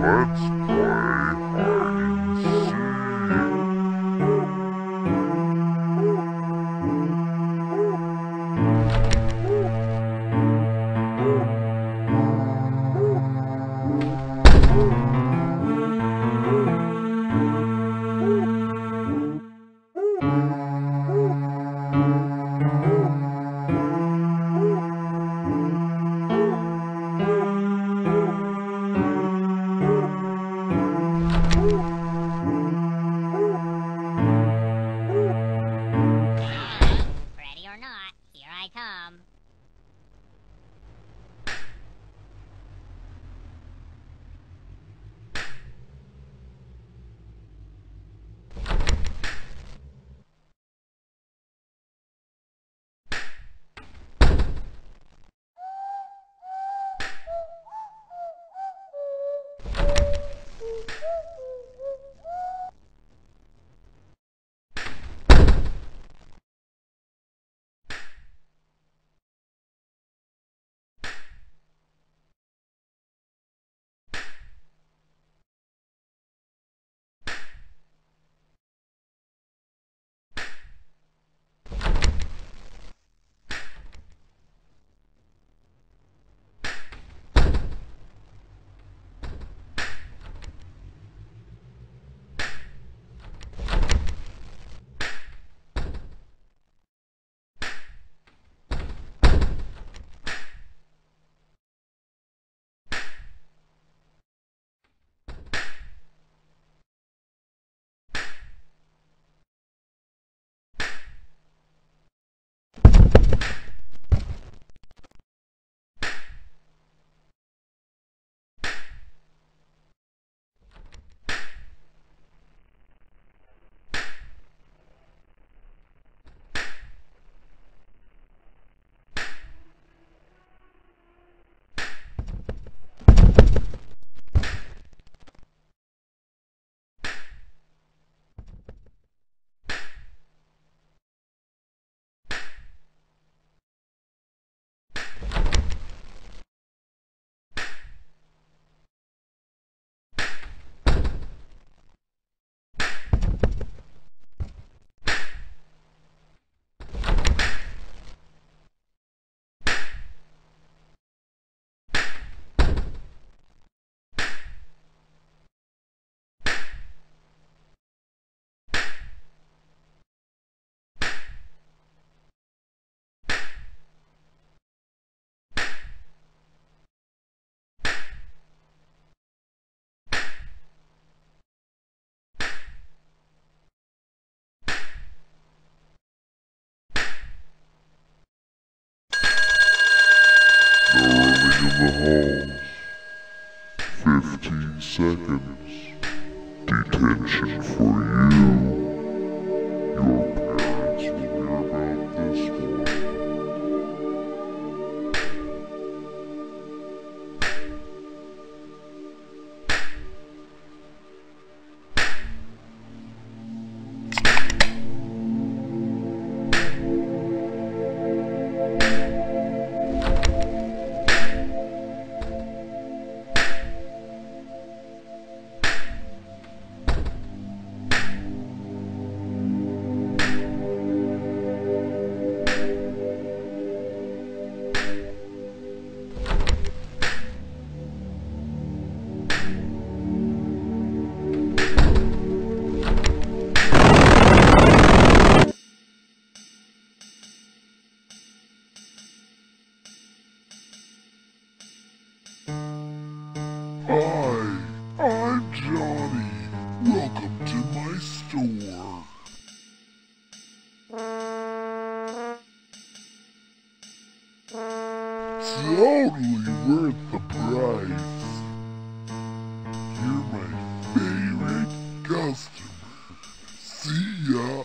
Let's play Ready the halls. Fifteen seconds. Detention for you. Hi, I'm Johnny. Welcome to my store. Totally worth the price. You're my favorite customer. See ya.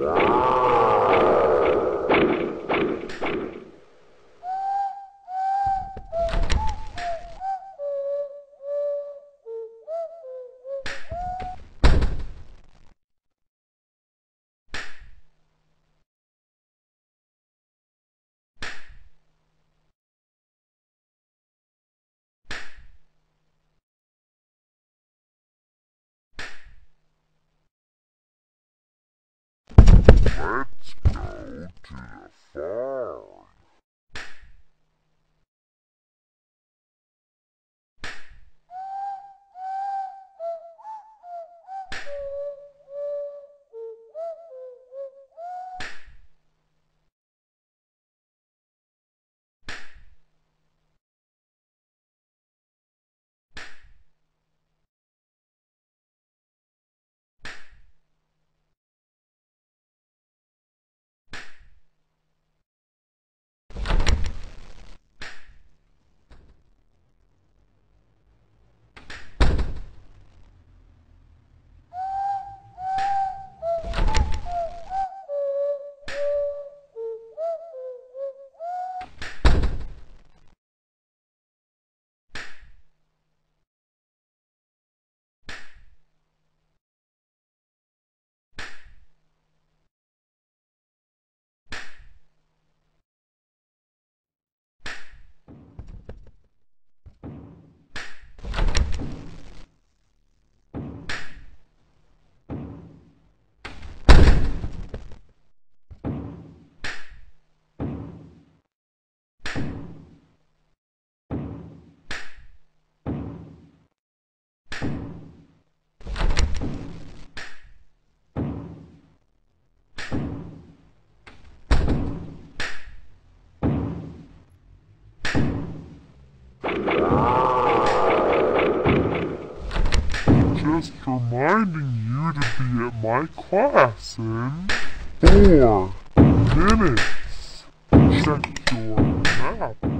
Rah! Let's go to the farm. Reminding you to be at my class in four minutes. Check your map.